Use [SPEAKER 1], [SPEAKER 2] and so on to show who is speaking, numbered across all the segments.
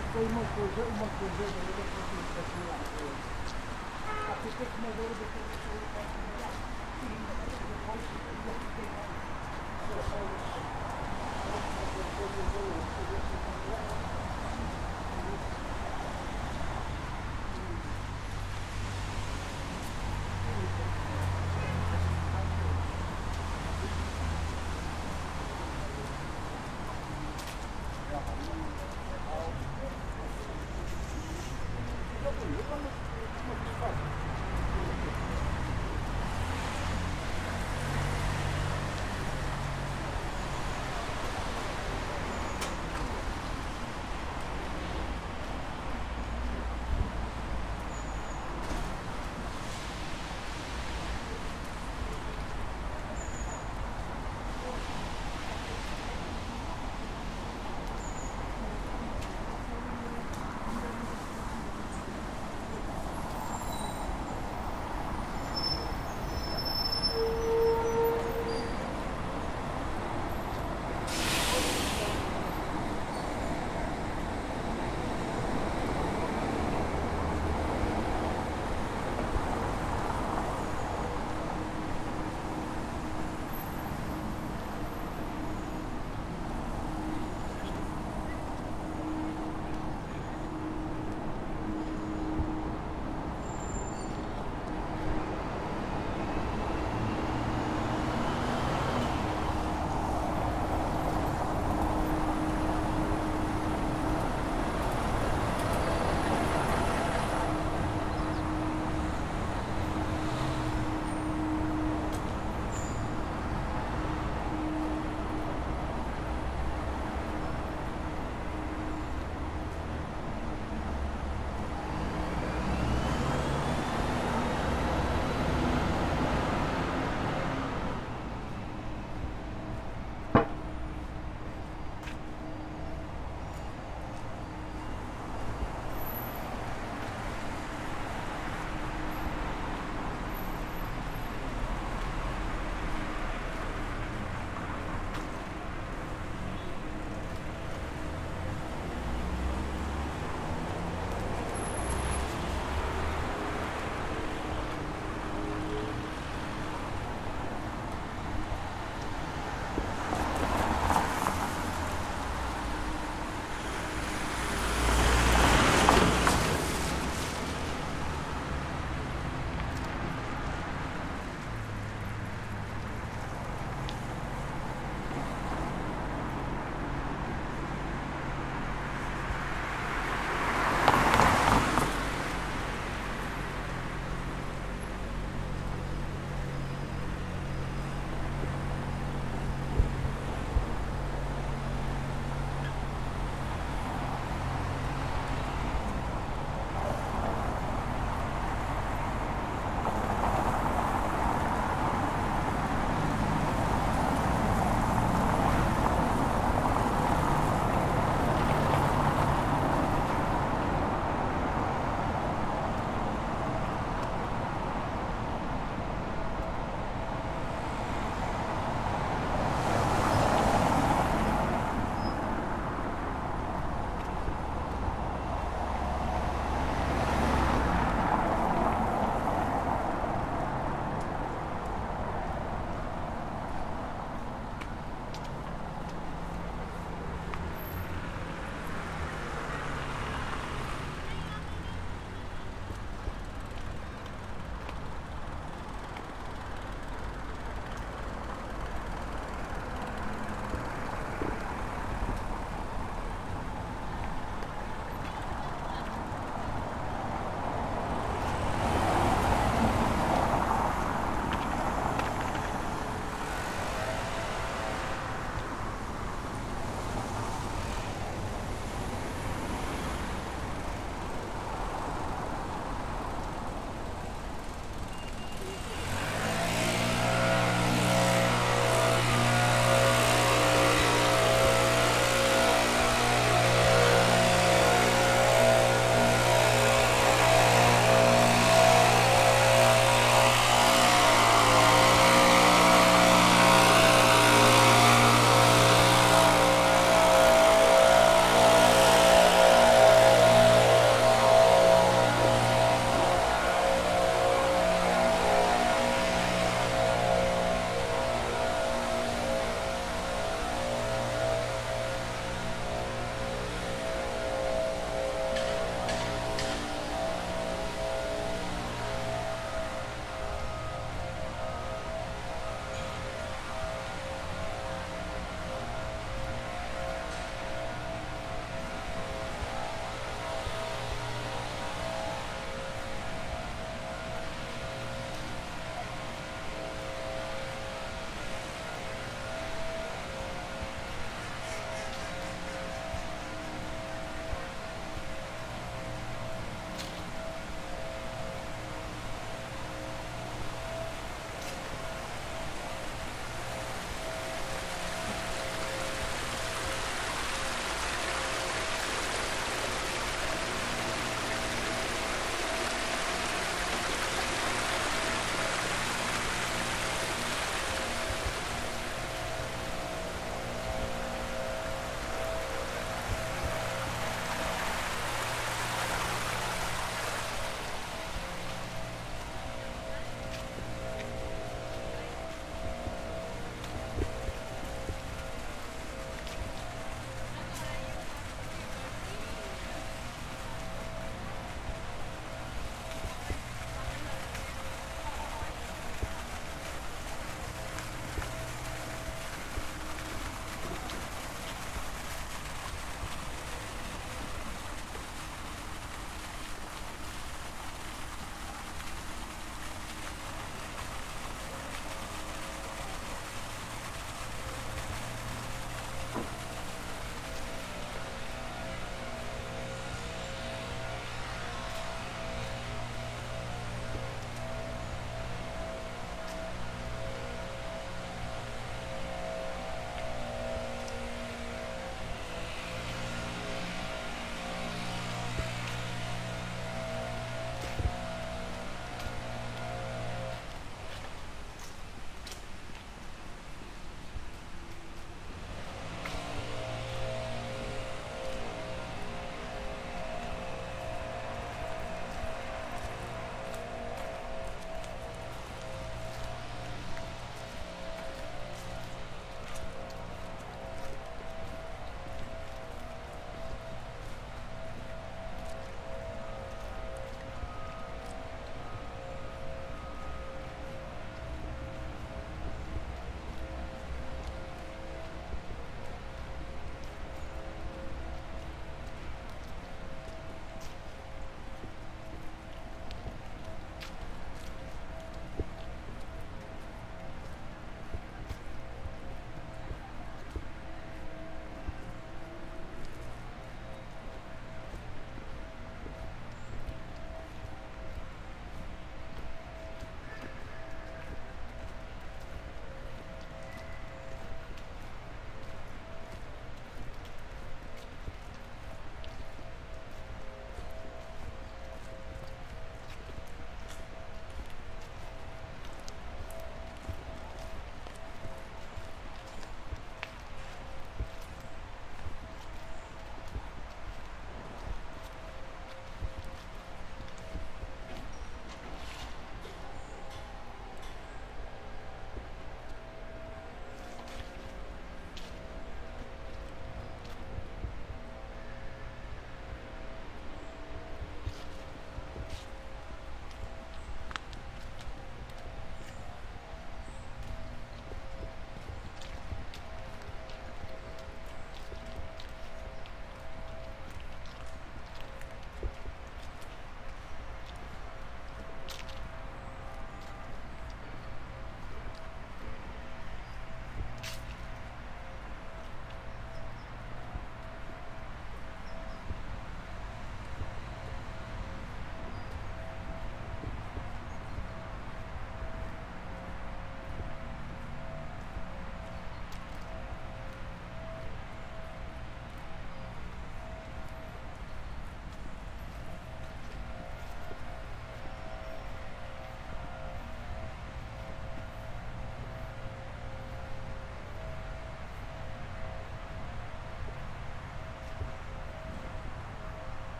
[SPEAKER 1] foi uma coisa, uma coisa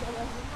[SPEAKER 1] Thank you.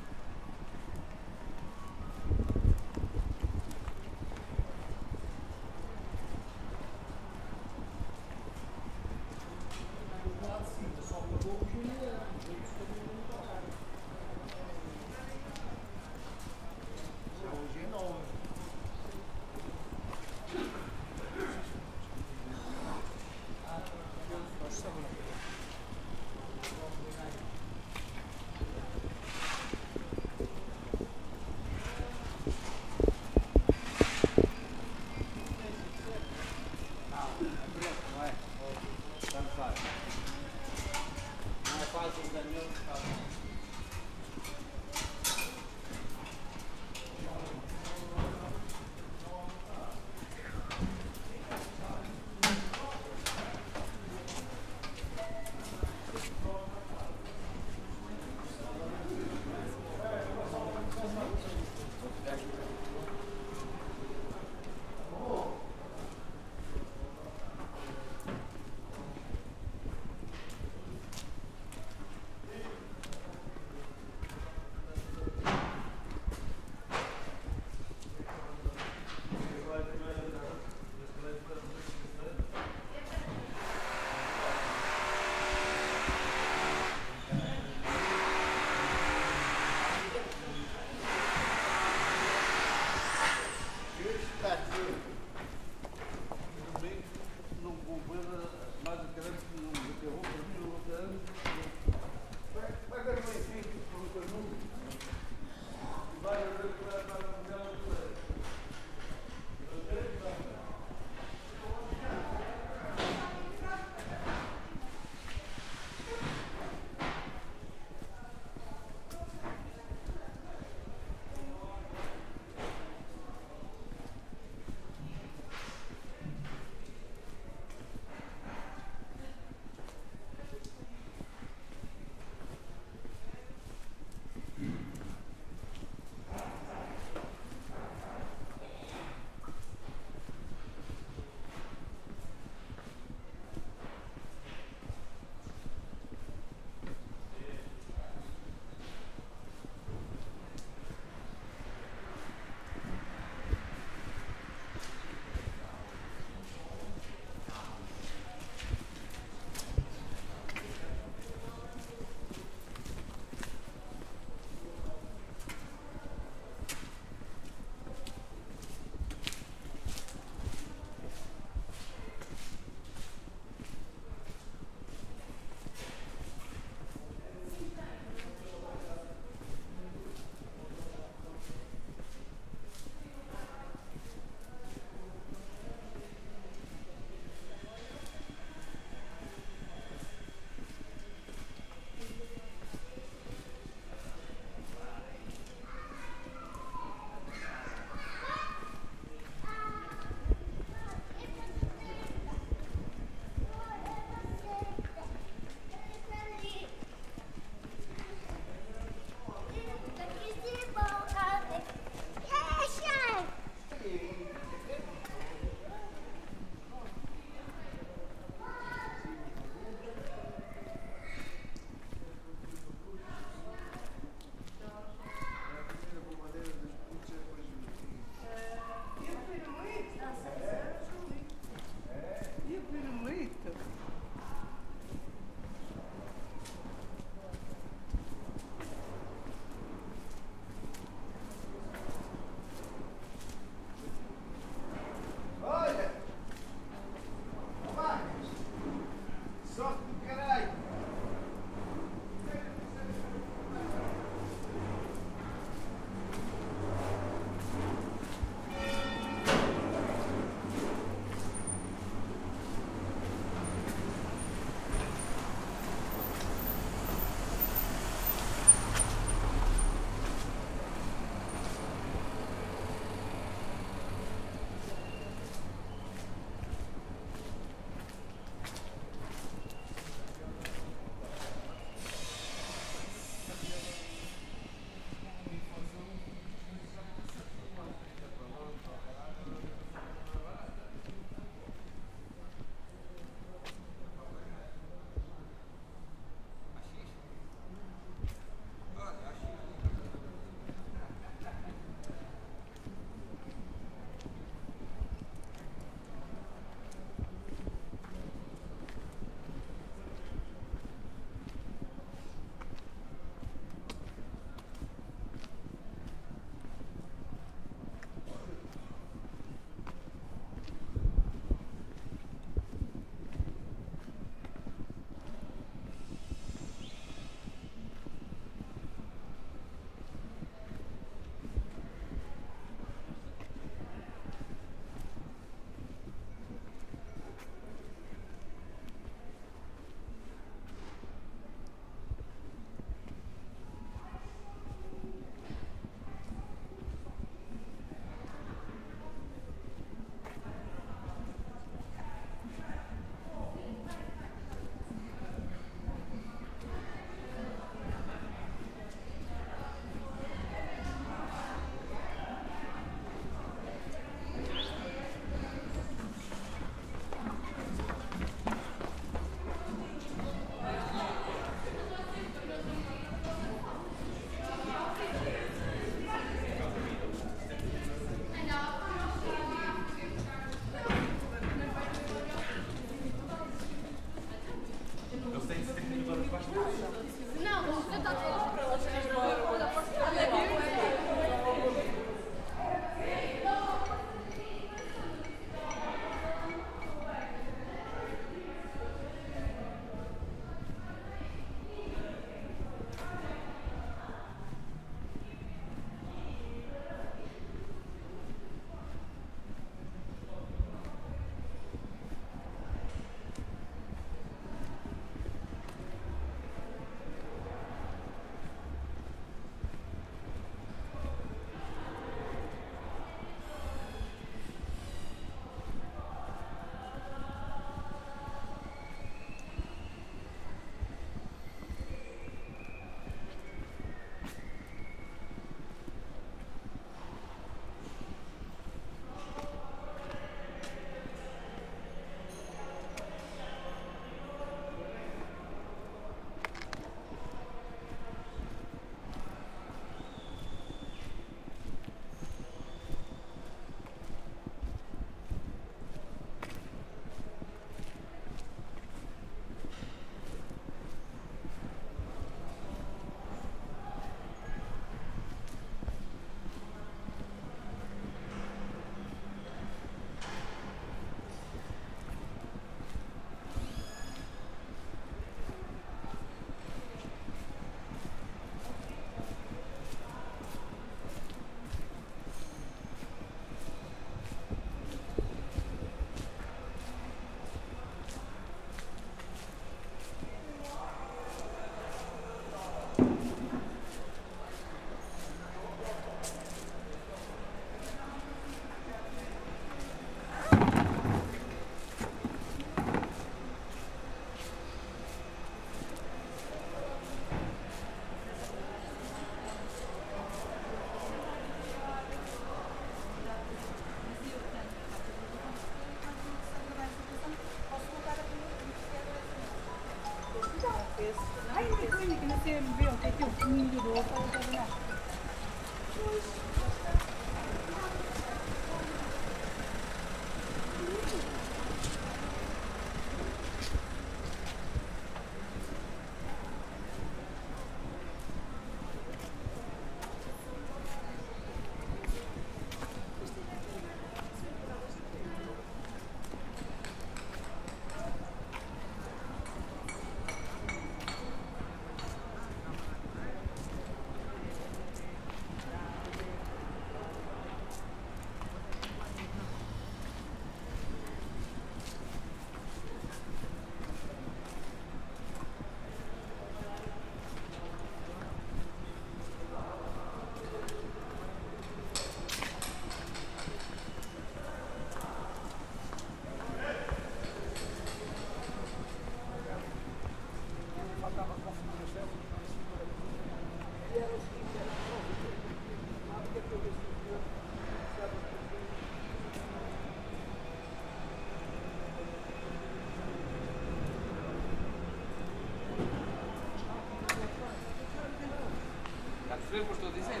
[SPEAKER 1] perceber o que estou a
[SPEAKER 2] dizer?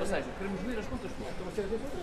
[SPEAKER 3] Ou seja, queremos ver as contas
[SPEAKER 1] públicas.